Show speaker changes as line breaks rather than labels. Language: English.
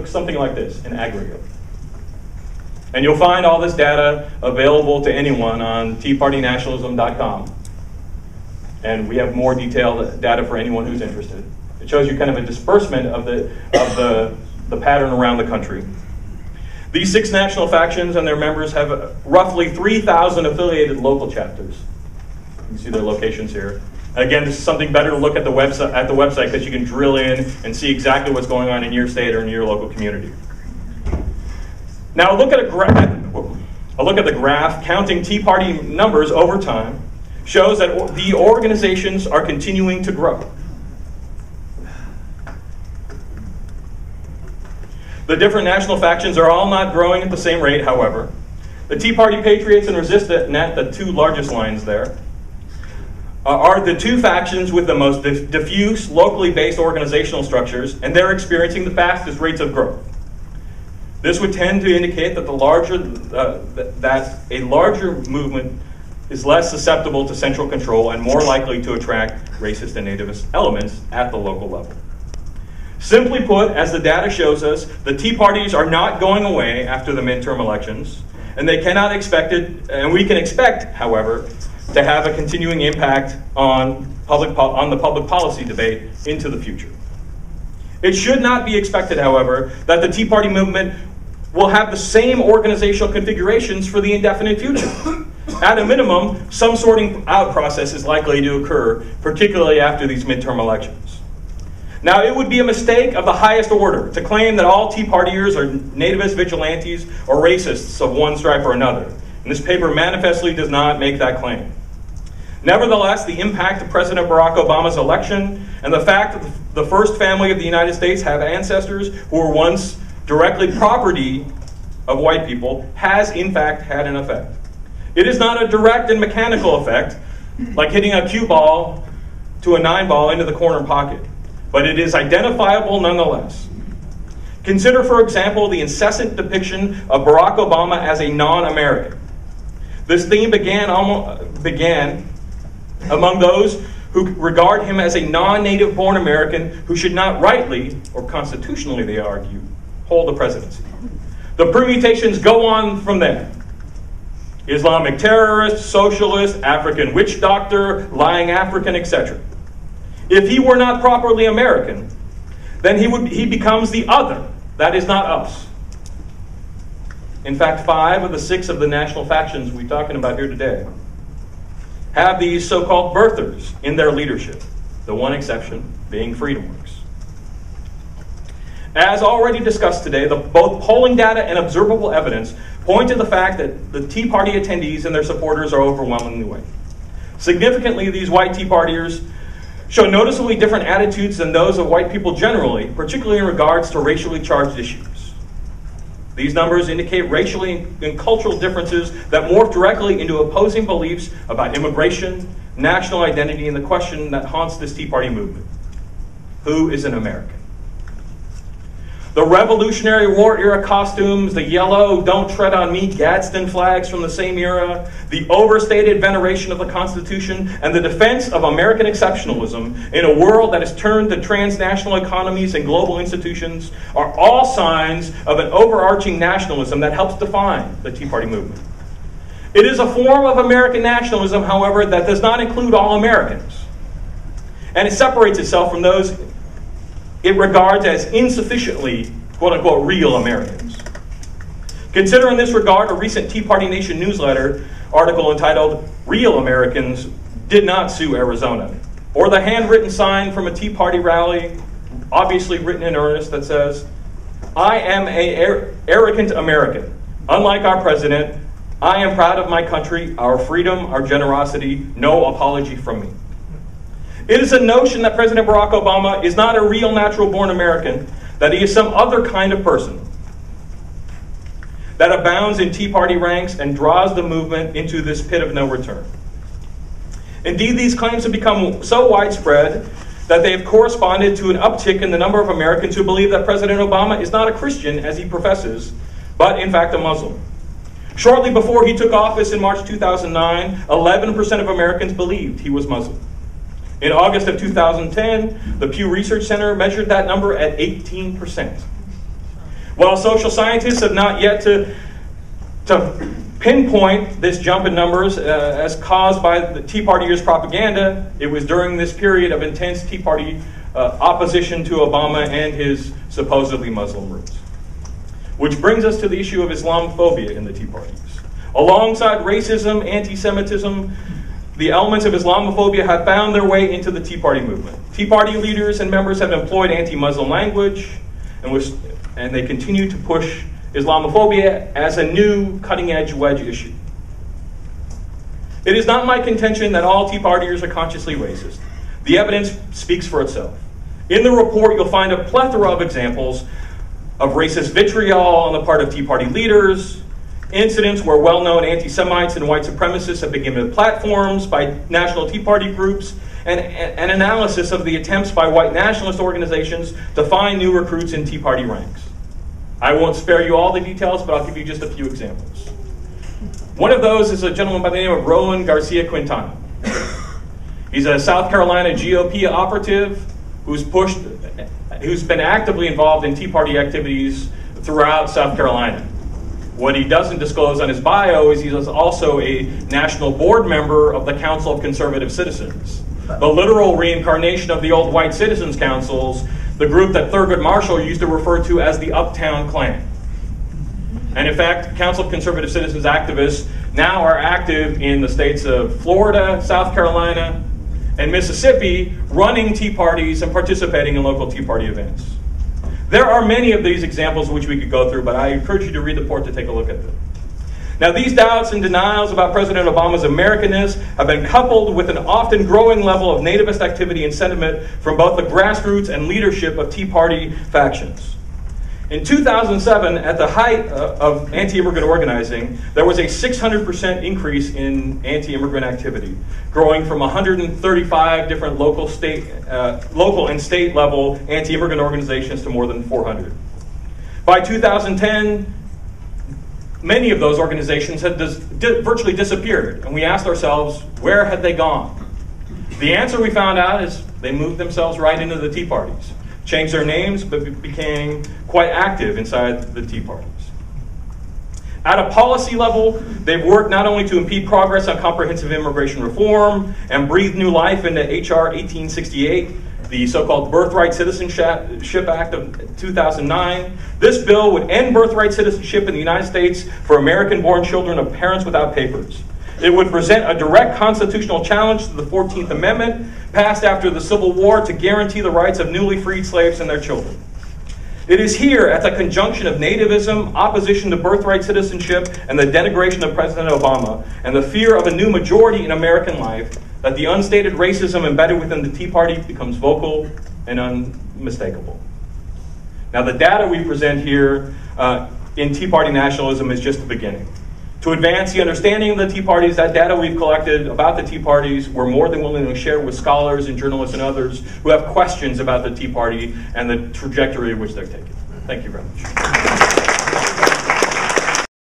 looks something like this in aggregate. And you'll find all this data available to anyone on teapartynationalism.com. And we have more detailed data for anyone who's interested. It shows you kind of a disbursement of the, of the, the pattern around the country. These six national factions and their members have roughly 3,000 affiliated local chapters. You can see their locations here. Again, this is something better to look at the website at the website because you can drill in and see exactly what's going on in your state or in your local community. Now look at a graph. A look at the graph counting Tea Party numbers over time shows that the organizations are continuing to grow. The different national factions are all not growing at the same rate, however. The Tea Party Patriots and Resistnet, the two largest lines there, are the two factions with the most diffuse, locally based organizational structures, and they're experiencing the fastest rates of growth. This would tend to indicate that the larger uh, that a larger movement is less susceptible to central control and more likely to attract racist and nativist elements at the local level. Simply put, as the data shows us, the Tea Parties are not going away after the midterm elections, and they cannot expect it, and we can expect, however, to have a continuing impact on, public on the public policy debate into the future. It should not be expected, however, that the Tea Party movement will have the same organizational configurations for the indefinite future. At a minimum, some sorting out process is likely to occur, particularly after these midterm elections. Now, it would be a mistake of the highest order to claim that all Tea Partiers are nativist vigilantes or racists of one stripe or another. And this paper manifestly does not make that claim. Nevertheless, the impact of President Barack Obama's election and the fact that the first family of the United States have ancestors who were once directly property of white people has, in fact, had an effect. It is not a direct and mechanical effect, like hitting a cue ball to a nine ball into the corner pocket, but it is identifiable nonetheless. Consider, for example, the incessant depiction of Barack Obama as a non American. This theme began, almost, began among those who regard him as a non native born American who should not rightly, or constitutionally, they argue, hold the presidency. The permutations go on from there. Islamic terrorist, socialist, African witch doctor, lying African, etc. If he were not properly American, then he, would, he becomes the other. That is not us. In fact, five of the six of the national factions we're talking about here today have these so called birthers in their leadership, the one exception being FreedomWorks. As already discussed today, the, both polling data and observable evidence point to the fact that the Tea Party attendees and their supporters are overwhelmingly white. Significantly, these white Tea Partiers show noticeably different attitudes than those of white people generally, particularly in regards to racially charged issues. These numbers indicate racially and cultural differences that morph directly into opposing beliefs about immigration, national identity, and the question that haunts this Tea Party movement who is an American? The Revolutionary War era costumes, the yellow Don't Tread on Me Gadsden flags from the same era, the overstated veneration of the Constitution, and the defense of American exceptionalism in a world that has turned to transnational economies and global institutions are all signs of an overarching nationalism that helps define the Tea Party movement. It is a form of American nationalism, however, that does not include all Americans. And it separates itself from those it regards as insufficiently, quote unquote, real Americans. Consider in this regard a recent Tea Party Nation newsletter article entitled Real Americans Did Not Sue Arizona, or the handwritten sign from a Tea Party rally, obviously written in earnest, that says, I am a er-, arrogant American. Unlike our president, I am proud of my country, our freedom, our generosity, no apology from me. It is a notion that President Barack Obama is not a real natural born American, that he is some other kind of person that abounds in Tea Party ranks and draws the movement into this pit of no return. Indeed, these claims have become so widespread that they have corresponded to an uptick in the number of Americans who believe that President Obama is not a Christian, as he professes, but in fact a Muslim. Shortly before he took office in March 2009, 11% of Americans believed he was Muslim. In August of 2010, the Pew Research Center measured that number at 18%. While social scientists have not yet to, to pinpoint this jump in numbers uh, as caused by the Tea Party years propaganda, it was during this period of intense Tea Party uh, opposition to Obama and his supposedly Muslim roots. Which brings us to the issue of Islamophobia in the Tea Parties. Alongside racism, anti Semitism, the elements of Islamophobia have found their way into the Tea Party movement. Tea Party leaders and members have employed anti Muslim language, and, and they continue to push Islamophobia as a new cutting edge wedge issue. It is not my contention that all Tea Partiers are consciously racist. The evidence speaks for itself. In the report, you'll find a plethora of examples of racist vitriol on the part of Tea Party leaders, incidents where well known anti Semites and white supremacists have been given platforms by national Tea Party groups, and an analysis of the attempts by white nationalist organizations to find new recruits in Tea Party ranks. I won't spare you all the details, but I'll give you just a few examples. One of those is a gentleman by the name of Roland Garcia Quintana. He's a South Carolina GOP operative who's pushed, who's been actively involved in Tea Party activities throughout South Carolina. What he doesn't disclose on his bio is he's also a national board member of the Council of Conservative Citizens, the literal reincarnation of the old white citizens councils the group that Thurgood Marshall used to refer to as the Uptown Klan. And in fact, Council of Conservative Citizens activists now are active in the states of Florida, South Carolina, and Mississippi, running Tea Parties and participating in local Tea Party events. There are many of these examples which we could go through, but I encourage you to read the report to take a look at them. Now, these doubts and denials about President Obama's Americanness have been coupled with an often growing level of nativist activity and sentiment from both the grassroots and leadership of Tea Party factions. In 2007, at the height uh, of anti immigrant organizing, there was a 600% increase in anti immigrant activity, growing from 135 different local, state, uh, local and state level anti immigrant organizations to more than 400. By 2010, many of those organizations had dis- di- virtually disappeared. And we asked ourselves, where had they gone? The answer we found out is they moved themselves right into the Tea Parties, changed their names, but became quite active inside the Tea Parties. At a policy level, they've worked not only to impede progress on comprehensive immigration reform and breathe new life into H.R. 1868 the so-called Birthright Citizenship Act of 2009. This bill would end birthright citizenship in the United States for American-born children of parents without papers. It would present a direct constitutional challenge to the 14th Amendment, passed after the Civil War to guarantee the rights of newly freed slaves and their children. It is here, at the conjunction of nativism, opposition to birthright citizenship, and the denigration of President Obama, and the fear of a new majority in American life, that the unstated racism embedded within the Tea Party becomes vocal and unmistakable. Now, the data we present here uh, in Tea Party nationalism is just the beginning. To advance the understanding of the Tea Parties, that data we've collected about the Tea Parties, we're more than willing to share with scholars and journalists and others who have questions about the Tea Party and the trajectory in which they're taking. Thank you very much.